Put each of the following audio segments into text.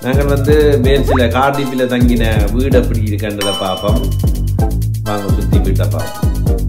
நாங்கள் வந்து மேல்சில கார்டிப்பில் தங்கின வீடு அப்படி இருக்குன்றதை பார்ப்போம். நாங்கள் சுற்றி வீட்டை பார்ப்போம்.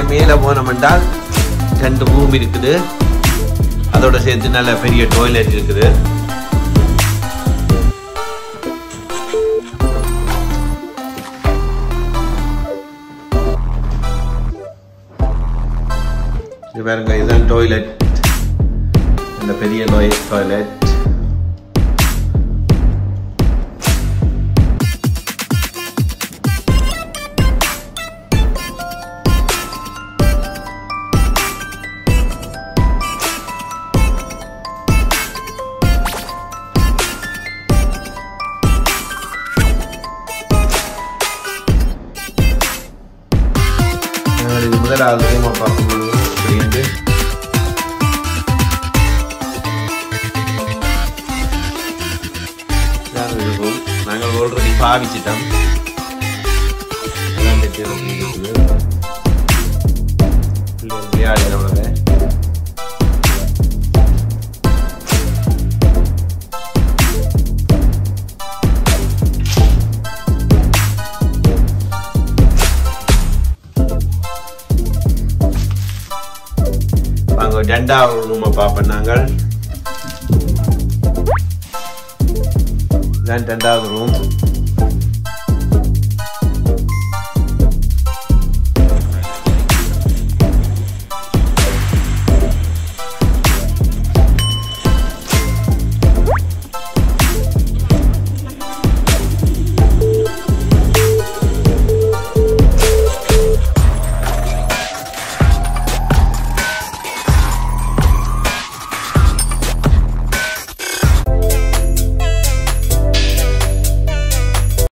இங்கே மேலே போனோம் என்றால் ரெண்டு ரூம் இருக்குது. அதோட சேர்த்து நல்ல பெரிய டாய்லெட் இருக்குது. இது பாருங்க இதுதான் டாய்லெட் இந்த பெரிய டாய்லெட் இது முதலாவது ரூமை பார்க்கும்போது அப்படின்ட்டு. இருக்கும் நாங்கள் ஆல்ரெடி பாவிச்சிட்டோம். அதான் ரெண்டாவது ரூமை பார்ப்போம் நாங்கள் இதான் ரெண்டாவது ரூம்